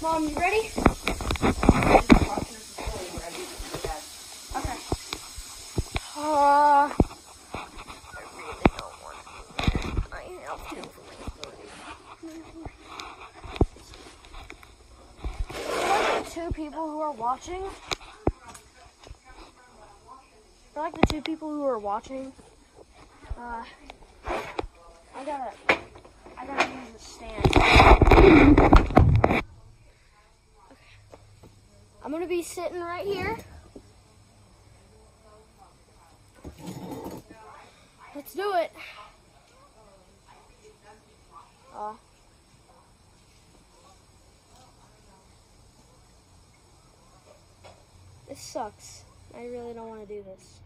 Mom, you ready? Okay. Uh, two people who are watching. For like the two people who are watching. Uh, I gotta, I gotta use the stand. Okay. I'm gonna be sitting right here. Let's do it. Uh, this sucks. I really don't want to do this.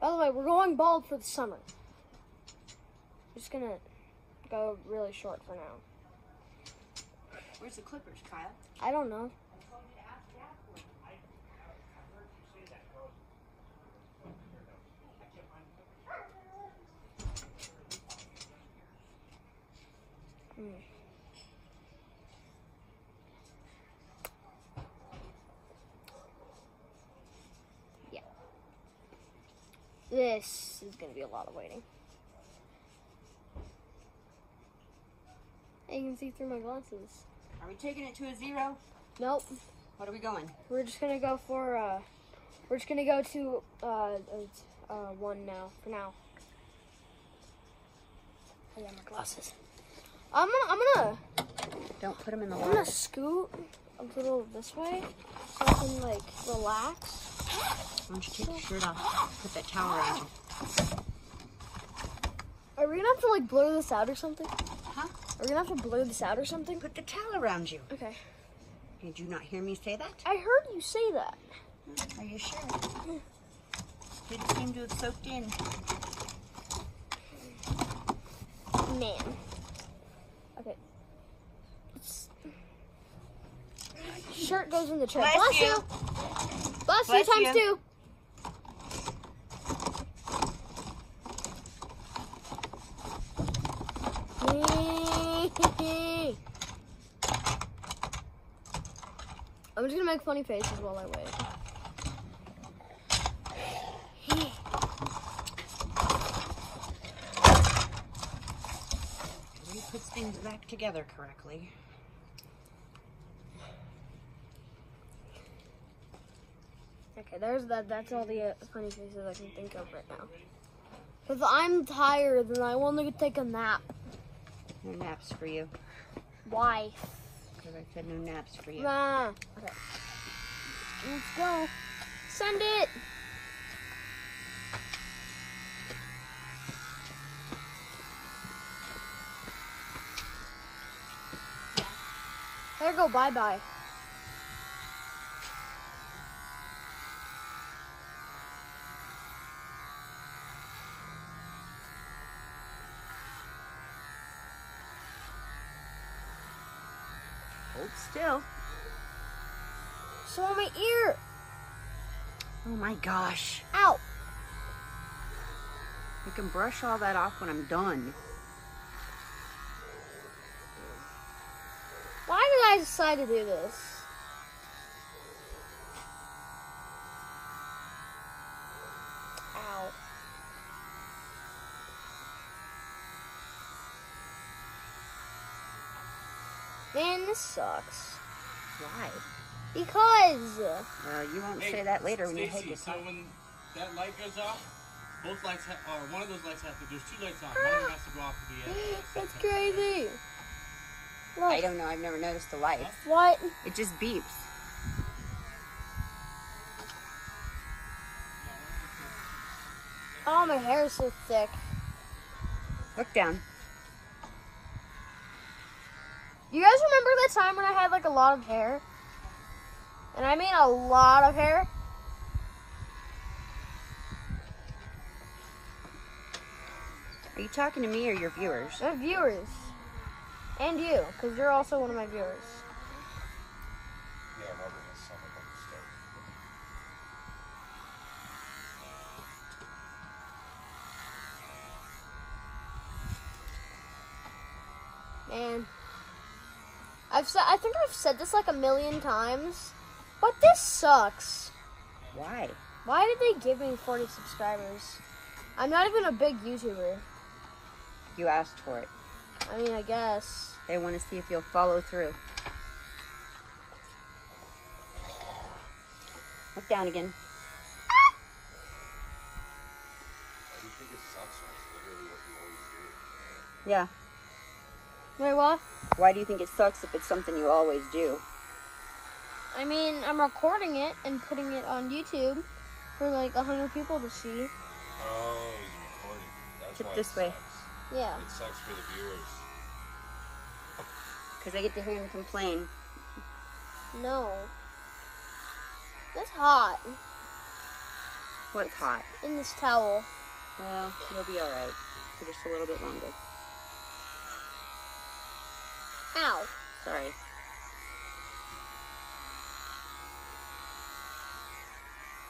By the way, we're going bald for the summer. I'm Just gonna go really short for now. Where's the clippers, Kyle? I don't know. Hmm. This is gonna be a lot of waiting. You can see through my glasses. Are we taking it to a zero? Nope. What are we going? We're just gonna go for uh, we're just gonna go to uh, uh, uh one now for now. I got my glasses. I'm gonna I'm gonna Don't put them in the water. I'm gonna scoot a little this way so I can like relax. Why don't you take your shirt off? Put that towel around you. Are we gonna have to like blur this out or something? Huh? Are we gonna have to blur this out or something? Put the towel around you. Okay. Did you not hear me say that? I heard you say that. Are you sure? Hmm. Didn't seem to have soaked in. Man. Okay. Let's- Shirt goes in the chair. Bless Bless, you. you. Bless, Bless you times you. two. I'm just gonna make funny faces while I wait. He puts things back together correctly. Okay, there's that. That's all the uh, funny faces I can think of right now. Cause I'm tired and I want to take a nap. No naps for you. Why? Because I said no naps for you. Nah. Okay. Let's go. Send it. There go. Bye bye Hold still. So on my ear. Oh my gosh. Ow. I can brush all that off when I'm done. Why did I decide to do this? Man, this sucks. Why? Because Well, you won't say that later when you hit Stacy, your so when that light goes off, both lights, ha- or one of those lights has to. There's two lights on. One of them has to go off at the end. that's crazy. I don't know. I've never noticed the light. what? It just beeps. Oh, my hair is so thick. Look down. You guys remember that time when I had like a lot of hair? And I mean a lot of hair. Are you talking to me or your viewers? The viewers. And you, because you're also one of my viewers. Man. I've said I think I've said this like a million times, but this sucks. Why? Why did they give me 40 subscribers? I'm not even a big YouTuber. You asked for it. I mean, I guess. They want to see if you'll follow through. Look down again. Yeah. Wait, what? Why do you think it sucks if it's something you always do? I mean, I'm recording it and putting it on YouTube for like a hundred people to see. Oh, he's recording. That's Tip why this it way. Sucks. Yeah. It sucks for the viewers. Because I get to hear him complain. No. That's hot What's hot? in this towel. Well, you'll be alright. For just a little bit longer. Ow. Sorry.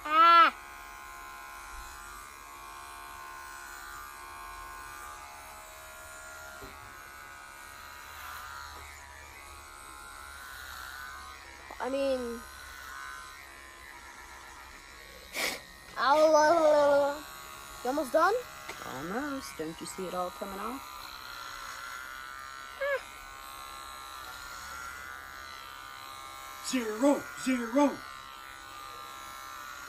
Ah. I mean, ow, you almost done? Almost. Don't you see it all coming off? Zero, zero,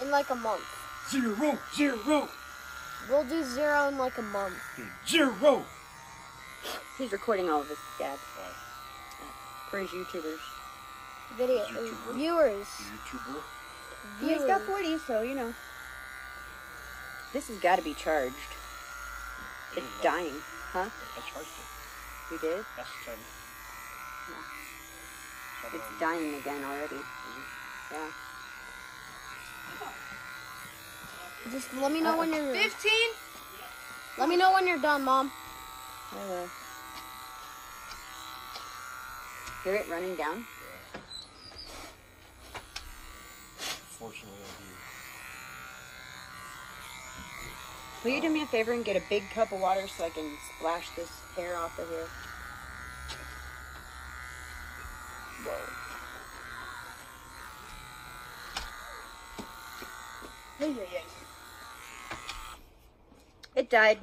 In like a month. zero, zero, We'll do zero in like a month. zero. He's recording all of his gags for his YouTubers. Video YouTuber? viewers. YouTuber. Yeah, he's got 40, so you know. This has got to be charged. It's dying. Huh? I charged it. You did? That's the time. It's dying again already. Yeah. Just let me know when you're. Uh, 15? Let me know when you're done, mom. I will. Hear it running down? Fortunately, I do. Will you do me a favor and get a big cup of water so I can splash this hair off of here? It died.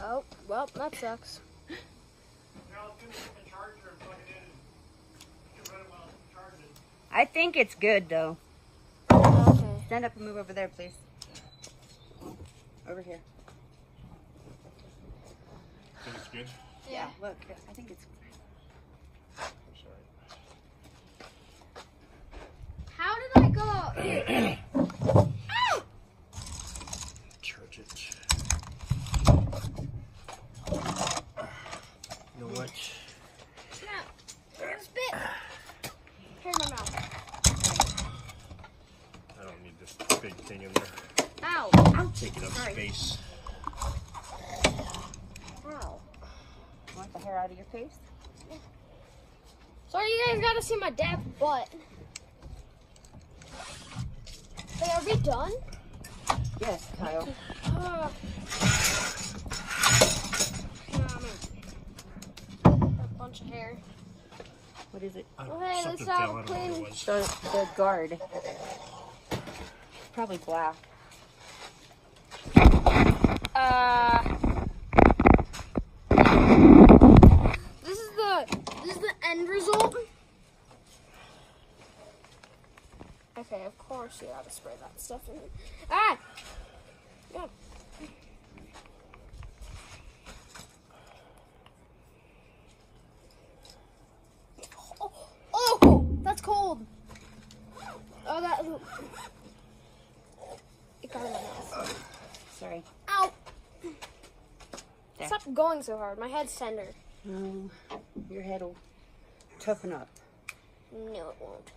Oh, well, that sucks. I think it's good though. Okay. Stand up and move over there, please. Over here. Think it's good? Yeah, look, I think it's. Sorry. How did I go? Ow! Charge it. You know what? Snap. Spit. Here in my mouth. I don't need this big thing in there. Ow. Taking up Sorry. space. Ow. Want the hair out of your face? Sorry, you guys gotta see my dad's butt. Hey, are we done? Yes, Kyle. Uh, nah. A bunch of hair. What is it? Well, hey, let's Something have fell, a I don't know clean- it. The, the guard. Probably black. Uh, this is the this is the end result. Okay, of course you gotta spray that stuff in. Ah, yeah. Oh, oh, that's cold. Oh, that. It got in my mouth. Sorry. Ow! There. Stop going so hard. My head's tender. No, your head will toughen up. No, it won't.